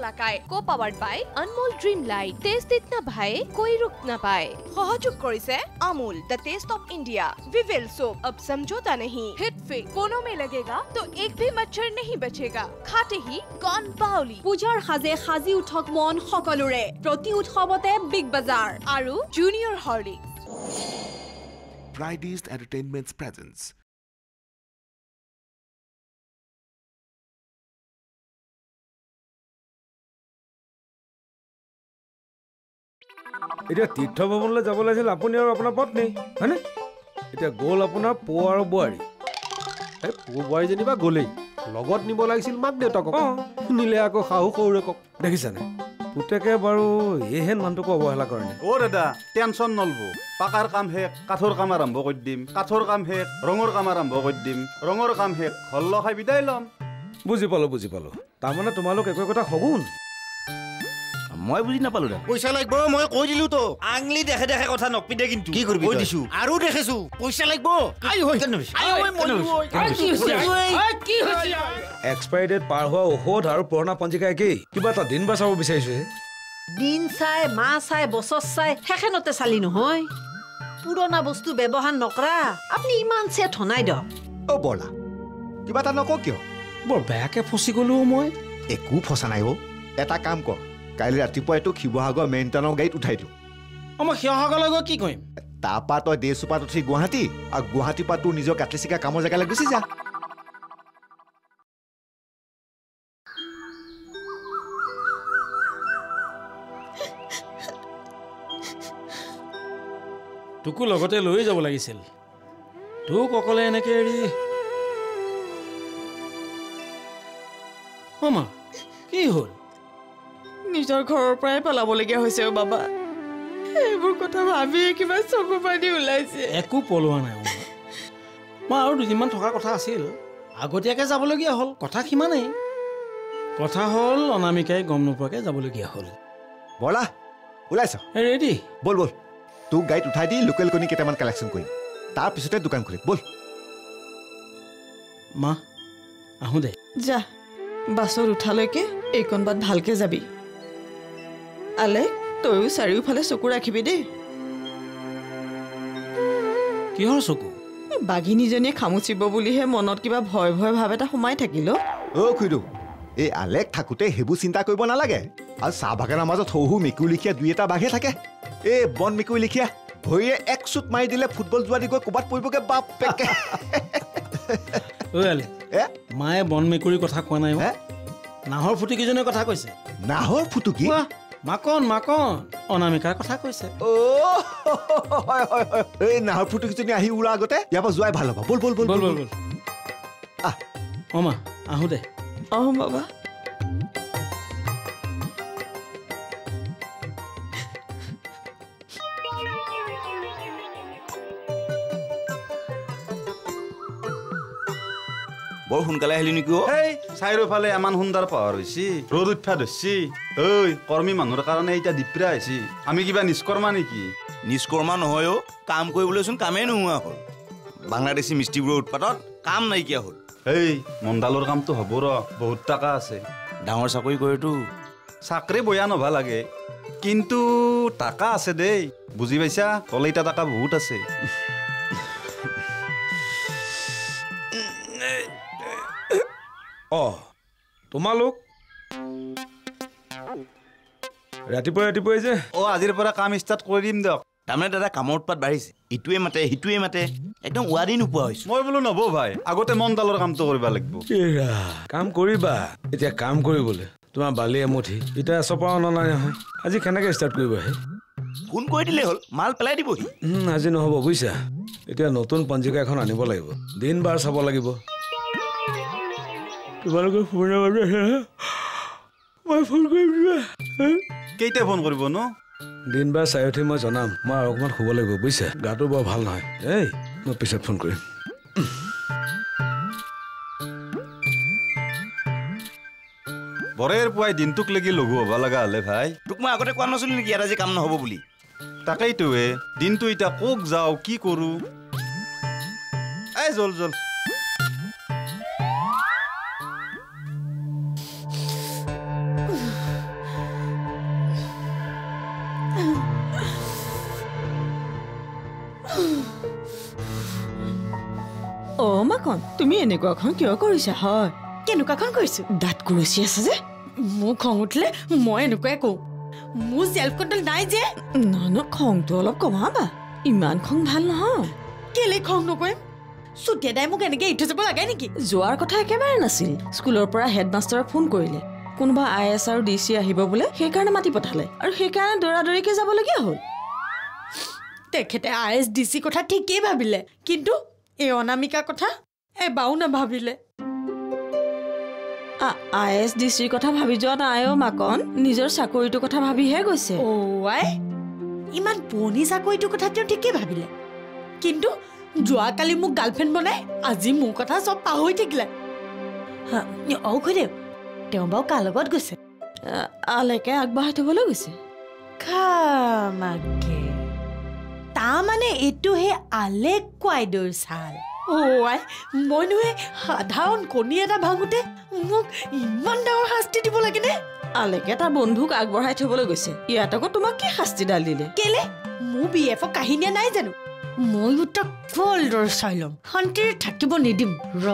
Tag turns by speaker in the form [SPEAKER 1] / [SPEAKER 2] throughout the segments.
[SPEAKER 1] কালাকাই co powered by Anmol Dream Lite taste ইতনা ভাই কৈ ৰুক নাপায় সহযোগ কৰিছে Amul the taste of India Vivel soap अब समझौता नहीं हिट फिट कोनों में लगेगा तो एक भी मच्छर नहीं बचेगा खाते ही कौन बाउली
[SPEAKER 2] পূজাৰ সাজে সাজি উঠক মন সকলোৰে প্ৰতি উৎসৱতে বিগ বাজাৰ
[SPEAKER 1] আৰু junior Horlicks
[SPEAKER 3] Pride East Entertainment's presence.
[SPEAKER 4] এতিয়া তীৰ্থ ভ্ৰমণলৈ যাব লাগিছিল আপুনি আৰু আপোনাৰ পত্নী হয়নে? এতিয়া গ'ল আপোনাৰ পৌ আৰু বোৱাৰী।
[SPEAKER 5] এই পু বোৱাৰী যেনিবা গ'লেই? লগত নিব লাগিছিল মাক দেউতাকক।
[SPEAKER 4] অঁ।
[SPEAKER 5] নিলে আকৌ শাহু শহুৰেকক
[SPEAKER 4] দেখিছানে? পুতেকে বাৰু এইহেন মানুহটোকো অৱহেলা কৰে নে?
[SPEAKER 6] অ' দাদা টেনচন নলব। পাকাৰ কাম শেষ কাঠৰ কাম আৰম্ভ কৰি দিম। কাঠৰ কাম শেষ ৰঙৰ কাম আৰম্ভ কৰি দিম। ৰঙৰ কাম শেষ হল্ল খাই বিদায় ল'ম।
[SPEAKER 4] বুজি পালোঁ বুজি পালোঁ। তাৰমানে তোমালোক একো একোটা শগুন
[SPEAKER 7] মই বুজি নাপালো দে।
[SPEAKER 8] পইচা লাগিব মই কৈ দিলো তো।
[SPEAKER 7] আংলি দেখে দেখে কথা নকপিদে কিন্তু।
[SPEAKER 8] কি কৰিবি
[SPEAKER 7] কৈ? দিছো।
[SPEAKER 8] আৰু দেখিছো। পইচা লাগিব। আই?
[SPEAKER 4] এক্সপায়াৰী ডেট পাৰ হোৱা ঔষধ আৰু পুৰণা পঞ্জিকা একেই। কিবা এটা দিন বাচাব বিচাৰিছোহে
[SPEAKER 9] দিন চাই মাহ চাই বছৰ চাই সেইখনতে চালি নহয়। পুৰণা বস্তু ব্যৱহাৰ নকৰা। আপুনি ইমান চেট হনাই দিয়ক।
[SPEAKER 8] অ বৰলা কিবা এটা নকওঁ কিয়?
[SPEAKER 5] বৰ বেয়াকে ফচি গ'লো মই।
[SPEAKER 8] একো ফচা নাই অ। এটা কাম কৰ। কাইলৈ ৰাতিপুৱাই তোক শিৱসাগৰ মেইন টাউনৰ গাড়ীত উঠাই দিওঁ।
[SPEAKER 5] অঁ মই শিৱসাগৰলৈ গৈ কি কৰিম?
[SPEAKER 8] তাৰপৰা তই ডে উঠি গুৱাহাটী আৰু গুৱাহাটীৰ পৰা তোৰ নিজৰ কাটলি চিকা কামৰ জেগালৈ গুচি যা।
[SPEAKER 5] তোকো লগতে লৈ যাব লাগিছিল। তোক অকলে এনেকে এৰি অঁ মা কি হ'ল?
[SPEAKER 10] নিজৰ ঘৰৰ পৰাই পেলাবলগীয়া হৈছে অ' বাবা। এইবোৰ কথা ভাবিয়ে কিবা চকু পানী ওলাইছে।
[SPEAKER 5] একো পলোৱা নাই। মই আৰু দুদিনমান থকাৰ কথা আছিল। আগতীয়াকৈ যাবলগীয়া হ'ল। কথা সিমানেই। কথা হ'ল অনামিকাই গম নোপোৱাকৈ যাবলগীয়া হ'ল।
[SPEAKER 8] বৰলা ওলাইছ।
[SPEAKER 5] ৰেডি
[SPEAKER 8] ব'ল ব'ল। তোক গাড়ীত উঠাই দি লোকেল কণী কেইটামান কালেকশ্যন কৰিম। তাৰপিছতে দোকান খুলিম। ব'ল।
[SPEAKER 5] মা আহোঁ দে।
[SPEAKER 10] যা বাছত উঠালৈকে এইকণ বাট ভালকে যাবি। আলে তয়ো চাৰিওফালে চকু ৰাখিবি দেই।
[SPEAKER 5] কিহৰ চকু?
[SPEAKER 10] বাঘিনীজনীয়ে খামুচিব বুলিহে মনত কিবা ভয় ভয় ভাৱ এটা সোমাই থাকিল। অ'।
[SPEAKER 8] এই আলেক থাকোঁতে সেইবোৰ চিন্তা কৰিব নালাগে। আৰু চাহ বাগানৰ মাজত সৰু সৰু মেকুৰী লিখীয়া দুই এটা বাঘে থাকে। এই বন মেকুৰী লিখীয়া ভৰিয়ে এক চুট মাৰি দিলে ফুটবল যোৱা দি গৈ ক'ৰবাত পৰিবগৈ বাপেকে।
[SPEAKER 5] আলে
[SPEAKER 8] এ?
[SPEAKER 5] মায়ে বন মেকুৰীৰ কথা কোৱা নাই
[SPEAKER 8] হে?
[SPEAKER 5] নাহৰ ফুটুকীজনীৰ কথা কৈছে।
[SPEAKER 8] নাহৰ ফুটুকি?
[SPEAKER 5] মাকন মাকন। অনামিকাৰ কথা কৈছে।
[SPEAKER 8] এই নাহৰ ফুটুকিজনী আহি উৰা আগতে ইয়াৰ পৰা যোৱাই ভাল হ'ব। ব'ল ব'ল। ব'ল
[SPEAKER 5] ব'ল ব'ল।
[SPEAKER 8] আহ।
[SPEAKER 5] অঁ মা আহোঁ দে।
[SPEAKER 10] অঁ বাবা।
[SPEAKER 7] সোনকালে আহিলি নেকি অ'
[SPEAKER 6] সেই চাৰিওফালে ইমান সুন্দৰ পাহাৰ হৈছে। ৰ'দ উঠা ধৰিছি ঐ কৰ্মী মানুহৰ কাৰণে এতিয়া দিপ্ৰা হৈছে। আমি কিবা নিষ্কৰ্মা নেকি?
[SPEAKER 7] নিষ্কৰ্মা নহয় অ' কাম কৰিবলৈচোন কামেই নোহোৱা হ'ল। বাংলাদেশী মিস্ত্ৰীবোৰৰ উৎপাতত কাম নাইকিয়া হ'ল।
[SPEAKER 6] এই মণ্ডালৰ কামটো হ'ব ৰ। বহুত টকা আছে।
[SPEAKER 7] ডাঙৰ চাকৰি কৰেতো।
[SPEAKER 6] চাকৰি বয়া নভা লাগে। কিন্তু টাকা আছে দেই। বুজি পাইছা? এতিয়া টাকা বহুত আছে।
[SPEAKER 4] অঁ তোমালোক? ৰাতিপুৱাই ৰাতিপুৱাই যে।
[SPEAKER 6] অ আজিৰ পৰা কাম ষ্টাৰ্ট কৰি দিম দিয়ক।
[SPEAKER 7] তাৰমানে দাদা কামৰ উৎপাত বাঢ়িছে। ইটোৱে মাতে সিটোৱে মাতে। একদম ৱাৰি নোপোৱা হৈছোঁ।
[SPEAKER 6] মই বোলো নব ভাই আগতে মণ্ডালৰ কামটো কৰিব লাগিব।
[SPEAKER 4] কাম কৰিবা? এতিয়া কাম কৰিবলৈ তোমাৰ বালি এমুঠি এতিয়া এচপা অনা নাই নহয়। আজি কেনেকৈ ষ্টাৰ্ট কৰিব আহে
[SPEAKER 7] ফোন কৰি দিলেই হ'ল মাল পেলাই দিবহি।
[SPEAKER 4] আজি নহ'ব বুজিছা এতিয়া নতুন পঞ্জিকা এখন আনিব লাগিব। দিন বাৰ চাব লাগিব। তোমালোকে ফোন? মই ফোন কৰিম?
[SPEAKER 6] কেইটা ফোন কৰিব ন?
[SPEAKER 4] দিন বাৰ চাই উঠি মই জনাম। মই আৰু অকণমান শুব লাগিব বুজিছা? গাটো বৰ ভাল নহয়। এই মই পিছত ফোন কৰিম।
[SPEAKER 6] বৰেৰ পুৱাই দিনটোক লাগি লঘু হ'ব লগা হ'লে ভাই।
[SPEAKER 7] তোক মই আগতে কোৱা নাছিলো নেকি ইয়াত আজি কাম নহ'ব বুলি?
[SPEAKER 6] তাকেইতো হে দিনটো এতিয়া ক'ক যাওঁ কি কৰোঁ। এই জল জল।
[SPEAKER 10] মাকন তুমি এনেকুৱাখন কিয় কৰিছা হয়
[SPEAKER 11] কেনেকুৱাখন কৰিছো
[SPEAKER 10] দাঁত কুৰচি আছে যে
[SPEAKER 11] মোৰ খং উঠিলে মই এনেকুৱাই কওঁ মোৰ চেল্ফ কণ্ট্ৰল নাই যে
[SPEAKER 10] নহয় নহয় খংটো অলপ কমাবা ইমান খং ভাল নহয়
[SPEAKER 11] কেলে খং নকৰিম চুতীয়া দাই মোক এনেকে এৰি থৈ যাব লাগে নেকি
[SPEAKER 10] যোৱাৰ কথা একেবাৰে নাছিল স্কুলৰ পৰা হেডমাষ্টাৰে ফোন কৰিলে কোনোবা আই এছ আৰু ডি চি আহিব বোলে সেইকাৰণে মাতি পঠালে আৰু সেইকাৰণে দৌৰা দৌৰিকৈ যাবলগীয়া হ'ল
[SPEAKER 11] তেখেতে আই এছ ডি চি কথা ঠিকেই ভাবিলে কিন্তু এই অনামিকা কথা এবাৰো নাভাবিলে।
[SPEAKER 10] আই এছ ডি চিৰ কথা ভাবি যোৱা নাই অ' মাকন। নিজৰ চাকৰিটোৰ কথা ভাবিহে গৈছে।
[SPEAKER 11] অ' আই ইমান পুৰণি চাকৰিটোৰ কথা তেওঁ ঠিকেই ভাবিলে। কিন্তু যোৱাকালি মোক গাৰ্লফ্ৰেণ্ড বনাই আজি মোৰ কথা চব পাহৰি থাকিলে। অ খুদেউ তেওঁ বাৰু কাৰ লগত গৈছে?
[SPEAKER 10] আলেকে আগবঢ়াই থবলৈ গৈছে।
[SPEAKER 11] তাৰমানে এইটো সেই আলেক কোৱাইদৰ ছাল অ' আই মইনো এই সাধাৰণ কণী এটা ভাঙোতে মোক ইমান ডাঙৰ শাস্তি দিব লাগেনে?
[SPEAKER 10] আলেকে তাৰ বন্ধুক আগবঢ়াই থবলৈ গৈছে। ইয়াত আকৌ তোমাক কি শাস্তিডাল দিলে?
[SPEAKER 11] কেলে? মোৰ বি এফৰ কাহিনীয়ে নাই জানো? ময়ো তাক ভালদৰে চাই ল'ম। শান্তিৰে থাকিব নিদিম। ৰ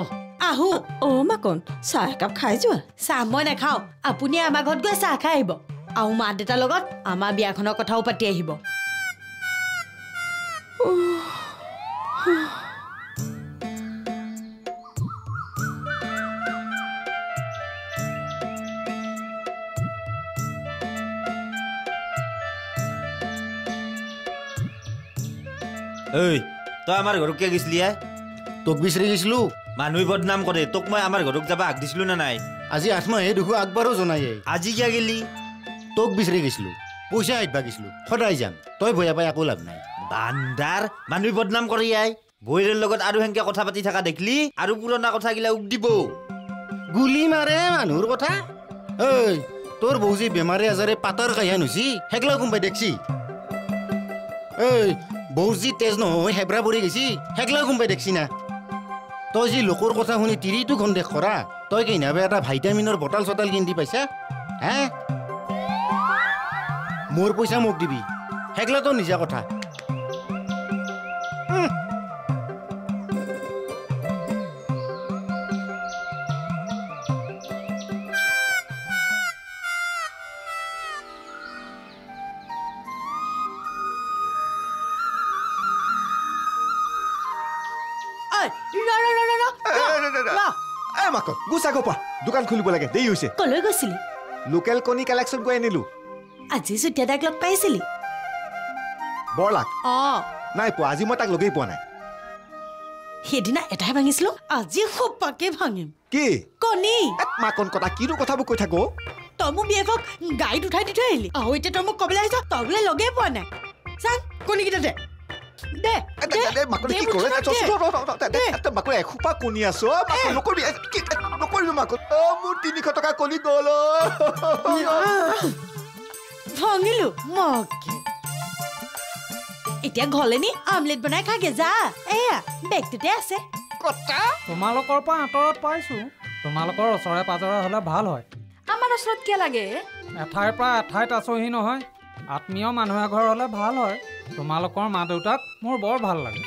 [SPEAKER 11] আহো।
[SPEAKER 10] অ' মাকন চাহ একাপ খাই যোৱা।
[SPEAKER 11] চাহ মই নাখাওঁ। আপুনি আমাৰ ঘৰত গৈ চাহ খাই আহিব। আৰু মা দেউতাৰ লগত আমাৰ বিয়াখনৰ কথাও পাতি আহিব।
[SPEAKER 7] ঐ তই আমাৰ ঘৰক কিয় গৈছিলি আই
[SPEAKER 12] তোক বিচাৰি গৈছিলো।
[SPEAKER 7] মানুহে বদনাম কৰে তোক মই আমাৰ ঘৰক যাব আগ দিছিলো নে নাই?
[SPEAKER 12] আজি আঠমাহে দেখো আগবাৰো জনাই
[SPEAKER 7] আজি কিয় গেলি?
[SPEAKER 12] তোক বিচাৰি গৈছিলো পইচা আহিবা গৈছিলো সদায় যাম তই ভয়া পাই একো লাভ নাই।
[SPEAKER 7] বান্দাৰ মানুহে বদনাম কৰি আই বৈৰৰ লগত আৰু সেনকে কথা পাতি থকা দেখলি আৰু পুৰণা কথাগিলা উক দিব।
[SPEAKER 12] গুলি মাৰে মানুহৰ কথা? ঐ তোৰ বৌ যি বেমাৰে আজাৰে পাতৰ কাহিয়ান হৈছি সেইগিলা কোনোবাই দেখছি? ঐ বৌৰ যি তেজ নহয় হেবৰা পৰি গৈছি। সেইগিলা কোনোবাই দেখছি না। তই যি লোকৰ কথা শুনি তিৰিটো সন্দেহ কৰা তই কেইনাবে এটা ভাইটামিনৰ বটল চটাল কিনি পাইছা? হে? মোৰ পইচা মোক দিবি। সেইগিলা তোৰ নিজা কথা।
[SPEAKER 8] খুলিব লাগে। দেৰি হৈছে।
[SPEAKER 11] কলৈ গৈছিলি?
[SPEAKER 8] লোকেল কণী কালেকশ্যন কৰি আনিলো।
[SPEAKER 11] আজি চুতীয়া দাক লগ পাইছিলি?
[SPEAKER 8] বৰলাক।
[SPEAKER 11] অঁ।
[SPEAKER 8] নাই পোৱা আজি মই তাক লগেই পোৱা নাই।
[SPEAKER 11] সেইদিনা এটাই ভাঙিছিলো আজি সোপাকে ভাঙিম।
[SPEAKER 8] কি?
[SPEAKER 11] কণী।
[SPEAKER 8] মাকন কথা কিনো কথাবোৰ কৈ থাকো?
[SPEAKER 11] তই মোৰ বিয়েকক গাড়ীত উঠাই দি থৈ আহিলি। আৰু এতিয়া তই মোক কবলৈ আহিছ তই বোলে লগেই পোৱা নাই। চাং কণীকেইটা দে দে
[SPEAKER 8] এসোপা কণী আছো নকৰিবি নকৰিবি মাকন মোৰ তিনিশ টকা কণী গ'ল
[SPEAKER 11] ভাঙিলো মকে এতিয়া ঘৰলে নি আমলেট বনাই খাগে যা এয়া বেগটোতে আছে
[SPEAKER 8] কটা
[SPEAKER 13] তোমালোকৰ পৰা আঁতৰত পাইছো তোমালোকৰ ওচৰে পাজৰে হ'লে ভাল হয়
[SPEAKER 2] আমাৰ ওচৰত কিয় লাগে
[SPEAKER 13] এঠাইৰ পৰা এঠাইত আছোহি নহয় আত্মীয় মানুহ এঘৰ হ'লে ভাল হয় তোমালোকৰ মা দেউতাক মোৰ বৰ ভাল লাগে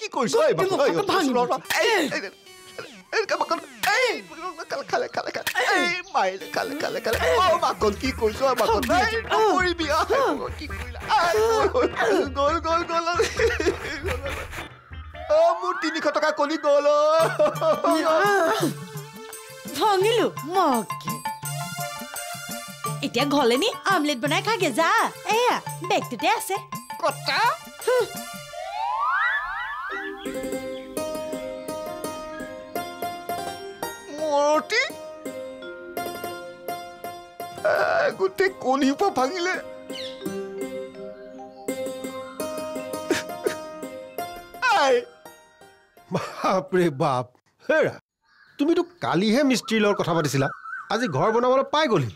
[SPEAKER 8] কি কৰিছ এই, মাৰিলে। অ, কি কৰিছ নকৰিবি, কি কৰিলা? গ'ল, গ'ল, গ'ল, অ, মোৰ তিনিশ টকা কণী গ'ল।
[SPEAKER 11] ভাঙিলো মকে এতিয়া ঘৰলে নি আমলেট বনাই খাগে যা এয়া বেগটোতে আছে
[SPEAKER 8] কটা মৰতি গোটেই কণীৰ পৰা ভাঙিলে।
[SPEAKER 14] বাপৰে বাপ হেৰা তুমিতো কালিহে মিস্ত্ৰীৰ লগত কথা পাতিছিলা। আজি ঘৰ বনাবলৈ পাই গলি।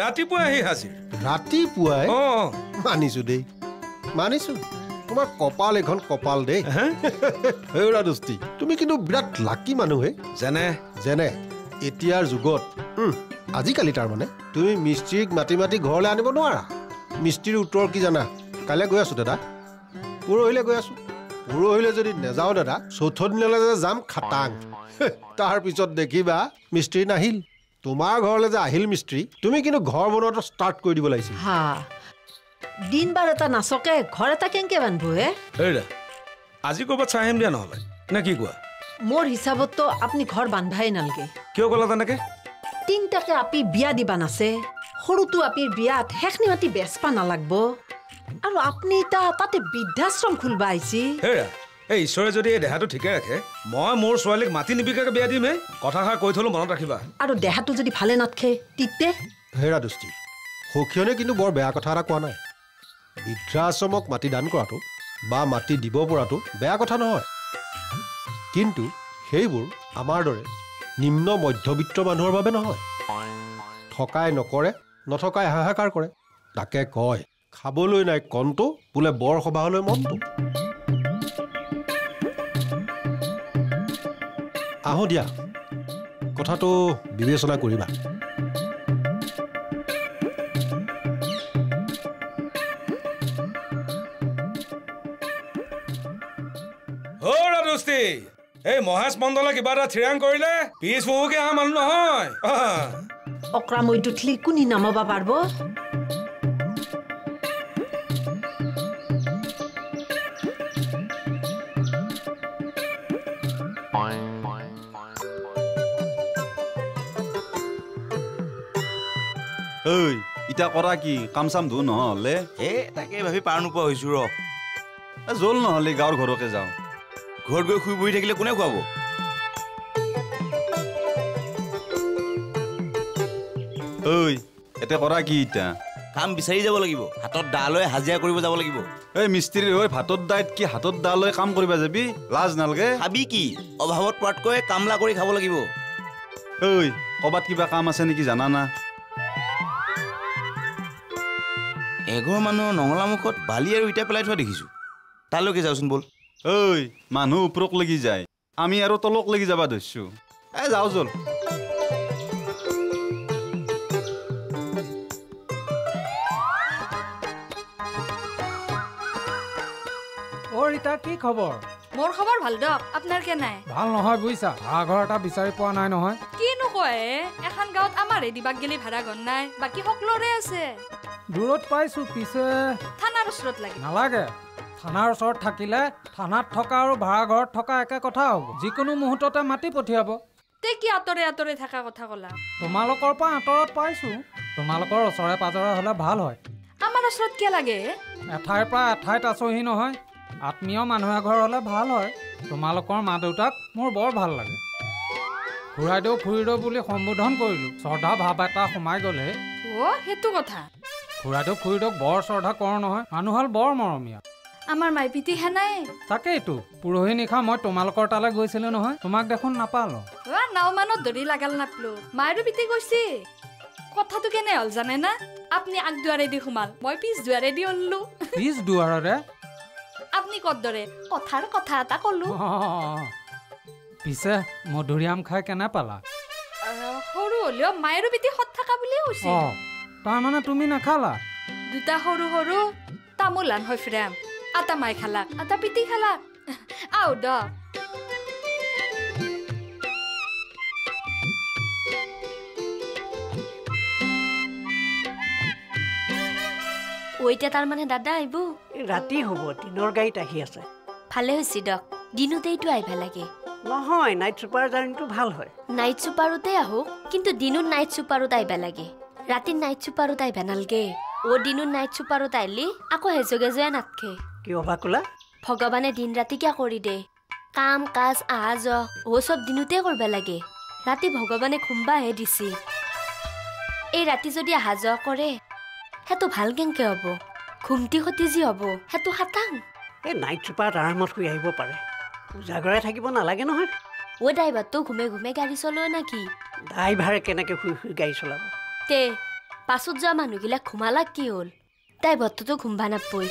[SPEAKER 4] ৰাতিপুৱাই আহি হাজিৰ।
[SPEAKER 14] ৰাতিপুৱাই?
[SPEAKER 4] অঁ।
[SPEAKER 14] মানিছো দেই। মানিছো। তোমাৰ কপাল এখন কপাল দেই। হেৰা দোস্তি তুমি কিন্তু বিৰাট লাকি মানুহে
[SPEAKER 4] যেনে?
[SPEAKER 14] যেনে এতিয়াৰ যুগত। আজিকালি তাৰমানে তুমি মিস্ত্ৰীক মাতি মাতি ঘৰলৈ আনিব নোৱাৰা। মিস্ত্ৰীৰ উত্তৰ কি জানা? কাইলৈ গৈ আছো দাদা। পৰহিলৈ গৈ আছো। পৰহিলৈ যদি নেযাওঁ দাদা চৌথ দিনলৈ যে যাম খাটাং। তাৰ পিছত দেখিবা মিস্ত্ৰী নাহিল। তোমাৰ ঘৰলৈ যে আহিল মিস্ত্ৰী তুমি কিন্তু ঘৰ বনোৱাটো ষ্টাৰ্ট কৰি দিব লাগিছিল।
[SPEAKER 9] হা দিন বাৰ এটা নাচকে ঘৰ এটা কেনেকে বান্ধব হে
[SPEAKER 4] হেৰা আজি ক'ৰবাত চাই আহিম দিয়া নহ'লে নে কি কোৱা?
[SPEAKER 9] মোৰ হিচাপততো আপুনি ঘৰ বান্ধাই নালগে।
[SPEAKER 4] কিয় ক'লা তেনেকে?
[SPEAKER 9] তিনটাকে আপি বিয়া দিবা নাছে সৰুটো আপিৰ বিয়াত শেষনি মাতি বেচবা নালাগব। আৰু আপুনি এতিয়া তাতে বৃদ্ধাশ্ৰম খুলবা আহিছি।
[SPEAKER 4] হেৰা এই ঈশ্বৰে যদি এই দেহাটো ঠিকে ৰাখে মই মোৰ ছোৱালীক মাতি নিবিকাকে বিয়া দিম হে কথাষাৰ কৈ থলো মনত ৰাখিবা।
[SPEAKER 9] আৰু দেহাটো যদি ভালে নাথকে তিতে?
[SPEAKER 14] হেৰা দোস্তি সখীয়নে কিন্তু বৰ বেয়া কথা এটা কোৱা নাই। বৃদ্ধাশ্ৰমক মাটি দান কৰাটো বা মাটি দিব পৰাটো বেয়া কথা নহয়। কিন্তু সেইবোৰ আমাৰ দৰে নিম্ন মধ্যবিত্ত মানুহৰ বাবে নহয়। থকাই নকৰে নথকাই হাহাকাৰ কৰে। তাকে কয় খাবলৈ নাই কণটো বোলে বৰ সবাহলৈ মনটো আহোঁ দিয়া কথাটো বিবেচনা কৰিবা।
[SPEAKER 4] মহেশ মণ্ডলে কিবা এটা থিৰাং কৰিলে পিছ বহুকে অহা মানুহ নহয়। আহ।
[SPEAKER 9] অক্ৰাময়টো থলি কোনি নামাবা পাৰব?
[SPEAKER 6] ঐ ইটা কৰা কি? কাম চাম ধু নহ'লে
[SPEAKER 7] এ তাকে ভাবি পাৰ নোপোৱা হৈছো ৰ।
[SPEAKER 6] এ জল নহ'লে গাঁৱৰ ঘৰকে যাওঁ।
[SPEAKER 7] ঘৰত গৈ শুই বহি থাকিলে কোনে খুৱাব?
[SPEAKER 6] ঐ এতিয়া কৰা কি ইটা
[SPEAKER 7] কাম বিচাৰি যাব লাগিব হাতত দা লৈ হাজিৰা কৰিব যাব লাগিব।
[SPEAKER 6] এই মিস্ত্ৰী হৈ ভাতত দাইত কি হাতত দা লৈ কাম কৰিবা যাবি? লাজ নালগে?
[SPEAKER 7] খাবি কি? অভাৱত পৰাতকৈ কামলা কৰি খাব লাগিব।
[SPEAKER 6] ঐ ক'ৰবাত কিবা কাম আছে নেকি জানা না?
[SPEAKER 7] এঘৰ মানুহৰ নঙলা মুখত বালি আৰু ইটা পেলাই থোৱা দেখিছো। তালৈকে যাওঁচোন ব'ল।
[SPEAKER 6] ঐ মানুহ ওপৰক লাগি যায়। আমি আৰু তলক লাগি যাবা ধৰিছো এ যাওঁ জল।
[SPEAKER 13] অ ৰীতা কি খবৰ?
[SPEAKER 15] মোৰ খবৰ ভাল দিয়ক আপোনাৰ কেনে?
[SPEAKER 13] ভাল নহয় বুজিছা ভাড়াঘৰ এটা বিচাৰি পোৱা নাই নহয়।
[SPEAKER 15] কিনো কয়? এখন গাঁৱত আমাৰ দিবাক গেলি ভাড়া ঘৰ নাই বাকী সকলোৰে আছে।
[SPEAKER 13] দূৰত পাইছো পিছে
[SPEAKER 15] থানাৰ ওচৰত লাগে।
[SPEAKER 13] নালাগে। থানাৰ ওচৰত থাকিলে থানাত থকা আৰু ভাড়াঘৰত থকা একে কথা হ'ব। যিকোনো মুহূৰ্ততে মাতি পঠিয়াব।
[SPEAKER 15] তে কি আঁতৰে আঁতৰে থকা কথা ক'লা?
[SPEAKER 13] তোমালোকৰ পৰা আঁতৰত পাইছো। তোমালোকৰ ওচৰে পাজৰে হ'লে ভাল হয়।
[SPEAKER 15] আমাৰ ওচৰত কিয় লাগে?
[SPEAKER 13] এঠাইৰ পৰা এঠাইত আছোহি নহয়। আত্মীয় মানুহ এঘৰ হ'লে ভাল হয়। তোমালোকৰ মা দেউতাক মোৰ বৰ ভাল লাগে। খুৰাইদেউ খুৰীদেউ বুলি সম্বোধন কৰিলোঁ। শ্ৰদ্ধা ভাৱ এটা সোমাই গ'লে
[SPEAKER 15] অ সেইটো কথা।
[SPEAKER 13] খুৰাইদেউ খুৰীদেউক বৰ শ্ৰদ্ধা কৰোঁ নহয়। মানুহ হ'ল বৰ মৰমীয়া।
[SPEAKER 15] আমাৰ মাই পিতি নাই
[SPEAKER 13] তাকেইতো পৰহি নিশা মই তোমালোকৰ তালৈ গৈছিলোঁ নহয় তোমাক দেখোন নাপালোঁ।
[SPEAKER 15] নাও মানত ধৰি লাগাল নাপলো। মায়েৰো পিতি গৈছে। কথাটো কেনে হ'ল জানে না আপুনি আগ দুৱাৰেদি সোমাল মই পিছ দুৱাৰেদি ওললো
[SPEAKER 13] পিছ দুৱাৰৰে?
[SPEAKER 15] আপুনি কত দৰে? কথাৰ কথা এটা কলো।
[SPEAKER 13] পিছে মধুৰিআম খাই কেনে পালা?
[SPEAKER 15] সৰু হলেও মায়েৰো পিতি সৎ থকা বুলিয়ে কৈছে।
[SPEAKER 13] তাৰমানে তুমি নাখালা?
[SPEAKER 15] দুটা সৰু সৰু তামোল আন হয় ফ্ৰেম। আটা মাই খালাক আটা পিতি খালাক আও দ
[SPEAKER 16] এতিয়া তাৰমানে দাদা আহিব
[SPEAKER 17] ৰাতি হ'ব দিনৰ গাড়ীত আহি আছে
[SPEAKER 16] ভালে হৈছে দক দিনোতেইটো আহিব লাগে
[SPEAKER 17] নহয় নাইট ছুপাৰ জাৰ্ণিটো ভাল হয়
[SPEAKER 16] নাইট চুপাৰতে আহোক কিন্তু দিনত নাইট চুপাৰত আহিব লাগে ৰাতি নাইট চুপাৰত আহিব নালগে অ দিনত নাইট চুপাৰত আহিলি আকৌ হেজো গেজোৱে নাথকে
[SPEAKER 17] কিয় বা ক'লা?
[SPEAKER 16] ভগৱানে দিন ৰাতি কিয় কৰি দে। কাম কাজ আহা যোৱা অ চব দিনতে কৰিব লাগে। ৰাতি ভগৱানে খুম্বাহে দিছি। এই ৰাতি যদি অহা যোৱা কৰে সেইটো ভাল কেনেকে হ'ব? ঘুমটি সতি যি হ'ব সেইটো খাটাং
[SPEAKER 17] এই নাইট ছুপাৰত আৰামত শুই আহিব পাৰে। উজাগৰে থাকিব নালাগে নহয়।
[SPEAKER 16] অ ড্ৰাইভাৰটো ঘুমে ঘুমে গাড়ী চলোৱা নাকি?
[SPEAKER 17] ড্ৰাইভাৰে কেনেকৈ শুই শুই গাড়ী চলাব?
[SPEAKER 16] তে পাছত যোৱা মানুহগিলাক ঘুমালাক কি হ'ল? ড্ৰাইভাৰটোতো ঘুমবা নাপই।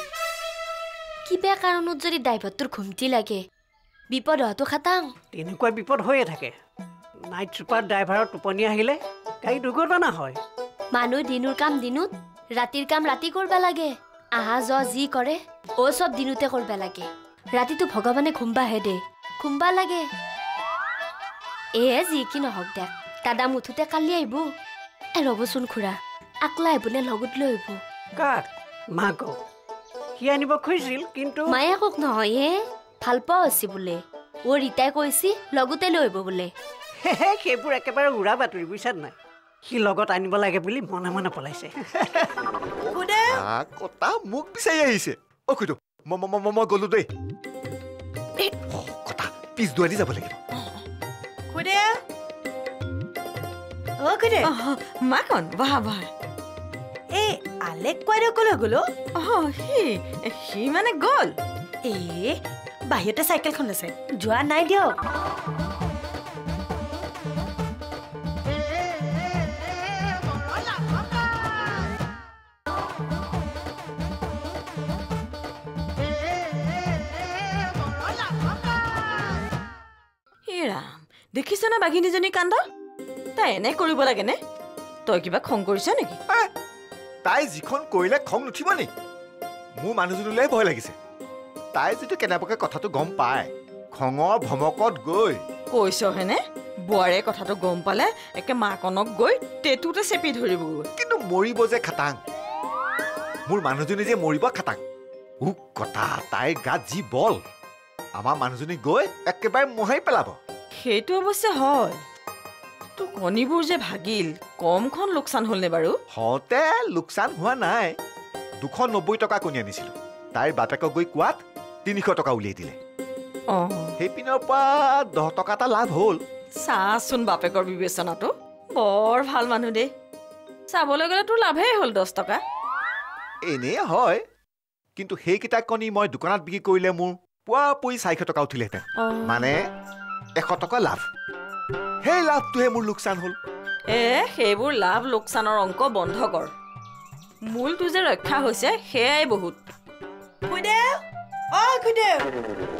[SPEAKER 16] কিবা কাৰণত যদি ড্ৰাইভাৰটোৰ ঘুমটি লাগে বিপদ হোৱাটো খাটাং।
[SPEAKER 17] তেনেকুৱা বিপদ হৈয়ে থাকে। নাইট ছুপাৰ ড্ৰাইভাৰৰ টোপনি আহিলে গাড়ী দুৰ্ঘটনা হয়।
[SPEAKER 16] মানুহ দিনৰ কাম দিনত ৰাতিৰ কাম ৰাতি কৰিব লাগে। আহা যোৱা যি কৰে অ চব দিনতে কৰিব লাগে। ৰাতিটো ভগৱানে ঘুমবাহে দে ঘুমবা লাগে। এয়ে যি কি নহওক দেখ দাদা মুঠোতে কালি আহিব। এ ৰ'বচোন খুৰা আকলা আহিবনে লগত লৈ আহিব।
[SPEAKER 17] কাক? মাকক? সি আনিব খুজিছিল কিন্তু
[SPEAKER 16] মায়েকক নহয় হে ভাল পোৱা হৈছে বোলে। অ ৰীতাই কৈছি লগতে লৈ আহিব বোলে।
[SPEAKER 17] সেইবোৰ একেবাৰে উৰা বাতৰি বুজিছা নাই? সি লগত আনিব লাগে বুলি মনে মনে পলাইছে।
[SPEAKER 8] কটা মোক বিচাৰি আহিছে। অ খুইদো মই গলো দেই। কটা পিছ দুৱাৰি যাব লাগিব।
[SPEAKER 10] মাকন বাহ বাহ।
[SPEAKER 11] এই আলেক কোৱাইদেউ কলৈ গ'লো।
[SPEAKER 10] অ সি সি মানে গ'ল।
[SPEAKER 11] এ বাহিৰতে চাইকেলখন আছে। যোৱা নাই দিয়ক।
[SPEAKER 10] হে ৰাম দেখিছ নে বাঘিনীজনী কাণ্ড? তাই এনে কৰিব লাগেনে তই কিবা খং কৰিছ নেকি?
[SPEAKER 8] তাই যিখন কৰিলে খং নুঠিব নি? মোৰ মানুহজনীলৈ ভয় লাগিছে। তাই যিটো কেনেবাকৈ কথাটো গম পায় খঙৰ ভমকত গৈ।
[SPEAKER 10] কৈছ হেনে? বোৱাৰে কথাটো গম পালে একে মাকনক গৈ টেটুতে চেপি ধৰিবগৈ।
[SPEAKER 8] কিন্তু মৰিব যে খাটাং। মোৰ মানুহজনী যে মৰিব খাটাং। উক কটা তাইৰ গাত যি বল। আমাৰ মানুহজনী গৈ একেবাৰে মোহাৰি পেলাব।
[SPEAKER 10] সেইটো অৱশ্যে হয়। তোৰ কণীবোৰ যে ভাগিল কমখন লোকচান হ'লনে বাৰু?
[SPEAKER 8] হওঁতে লোকচান হোৱা নাই। দুশ নব্বৈ টকা কণী আনিছিলোঁ। তাইৰ বাপেকক গৈ কোৱাত তিনিশ টকা উলিয়াই দিলে।
[SPEAKER 10] অঁ।
[SPEAKER 8] সেইপিনৰ পৰা দহ টকা এটা লাভ হ'ল।
[SPEAKER 10] চাচোন বাপেকৰ বিবেচনাটো। বৰ ভাল মানুহ দেই। চাবলৈ গ'লে তোৰ লাভেই হ'ল দহ টকা।
[SPEAKER 8] এনেই হয়। কিন্তু সেইকেইটা কণী মই দোকানত বিক্ৰী কৰিলে মোৰ পুৱাপুৰি চাৰিশ টকা উঠিলেহেঁতেন। মানে এশ টকা লাভ। সেই লাভটোহে মোৰ লোকচান হ'ল।
[SPEAKER 10] এ সেইবোৰ লাভ লোকচানৰ অংক বন্ধ কৰ। মূলটো যে ৰক্ষা হৈছে সেয়াই বহুত।
[SPEAKER 11] খুদে অ খুদে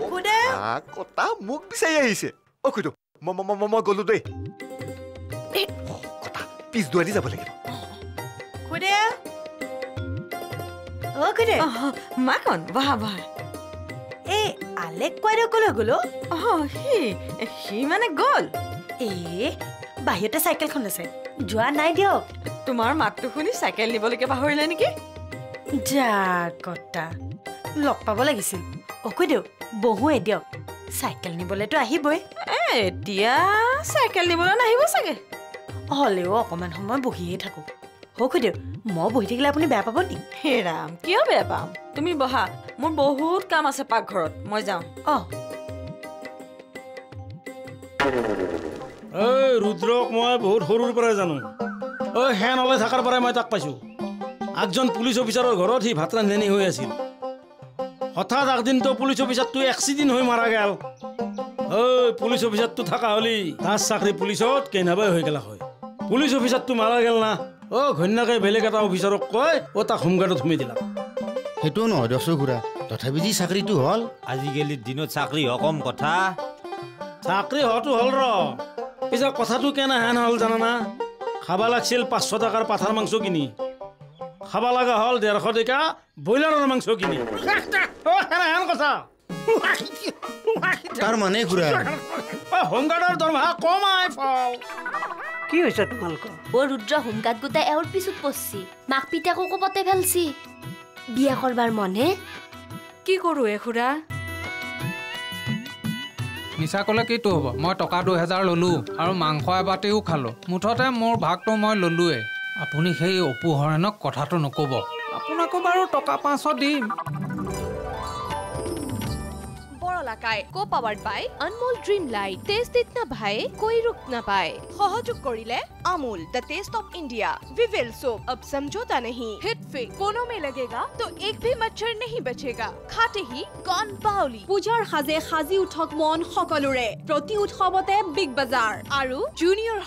[SPEAKER 11] খুদে
[SPEAKER 8] আহ, কটা মোক বিচাৰি আহিছে। অ খুইদো মই মই- মই- মই গলো দেই। অ, কটা পিছ দুৱাৰি যাব লাগিব।
[SPEAKER 11] খুদে অ খুদে
[SPEAKER 10] মাকন বাহ বাহ।
[SPEAKER 11] এই আলেক কোৱাইদেউ কলৈ গ'লো
[SPEAKER 10] অ? সি সি মানে গ'ল।
[SPEAKER 11] এ বাহিৰতে চাইকেলখন আছে যোৱা নাই দিয়ক।
[SPEAKER 10] তোমাৰ মাতটো শুনি চাইকেল নিবলৈকে পাহৰিলে নেকি?
[SPEAKER 11] যা কটা লগ পাব লাগিছিল। অকুদেউ বহুৱে দিয়ক। চাইকেল নিবলৈতো আহিবই।
[SPEAKER 10] এতিয়া চাইকেল নিবলৈ নাহিব চাগে?
[SPEAKER 11] হ'লেও অকণমান সময় বহিয়ে থাকোঁ। সৌখুদেউ মই বহি থাকিলে আপুনি বেয়া পাব নি?
[SPEAKER 10] হে ৰাম কিয় বেয়া পাম? তুমি বহা মোৰ বহুত কাম আছে পাকঘৰত মই যাওঁ।
[SPEAKER 11] অঁ।
[SPEAKER 5] ঐ ৰুদ্ৰক মই বহুত সৰুৰ পৰাই জানো। ঐ হেন হলে থকাৰ পৰাই মই তাক পাইছো। আগজন পুলিচ অফিচাৰৰ ঘৰত সি ভাত ৰান্ধনি হৈ আছিল। হঠাৎ আগদিনটো পুলিচ অফিচাৰটো এক্সিডেণ্ট হৈ মাৰা গেল। ঐ পুলিচ অফিচাৰটো থকা হলি তাৰ চাকৰি পুলিচত কেনেবাই হৈ গেলা হয়। পুলিচ অফিচাৰটো মাৰা গেল না। অ ঘৈণীয়াকে বেলেগ এটা অফিচাৰক কয় অ তাক হোমগাৰ্ডত সোমাই দিলা।
[SPEAKER 12] সেইটো নহয় দিয়কচোন খুৰা। তথাপি যি চাকৰিটো হ'ল।
[SPEAKER 18] আজিকালি দিনত চাকৰি হ কম কথা।
[SPEAKER 5] চাকৰি হোৱাটো হ'ল ৰ। পিছে কথাটো কেনে হেন হ'ল জানানা? খাবা লাগছিল পাঁচশ টকাৰ পাঠাৰ মাংস কিনি। খাবা লগা হ'ল ডেৰশ টকা ব্ৰইলাৰৰ মাংস কিনি। কথা।
[SPEAKER 12] তাৰ মানে খুৰা?
[SPEAKER 5] হোমগাৰ্ডৰ দৰমহা কমাই পাওঁ।
[SPEAKER 17] কি হৈছে তোমালোকৰ?
[SPEAKER 16] অ ৰুদ্ৰ হোমগাত গোটাই এওঁৰ পিছত পচছি। মাক পিতাককো পতে ফেলছি। বিয়া কৰবাৰ মনে
[SPEAKER 15] কি কৰোঁ এ খুৰা?
[SPEAKER 13] মিছা ক'লে কিটো হ'ব? মই টকা দুহেজাৰ ল'লোঁ আৰু মাংস এবাতিও খালোঁ। মুঠতে মোৰ ভাগটো মই ল'লোৱেই। আপুনি সেই অপু হৰেণক কথাটো নক'ব। আপোনাকো বাৰু টকা পাঁচশ দিম।
[SPEAKER 1] বৰলাকাই co powered by Anmol Dream Lite taste इतना भाई कोई रुक ना पाए সহযোগ কৰিলে Amul the taste of India Vivel soap अब समझौता नहीं हिट फिक कोनों में लगेगा तो एक भी मच्छर नहीं बचेगा खाते ही कौन बाउली
[SPEAKER 2] পূজাৰ সাজে সাজি উঠক মন সকলোৰে প্ৰতি উৎসৱতে বিগ বাজাৰ
[SPEAKER 1] আৰু জুনিয়ৰ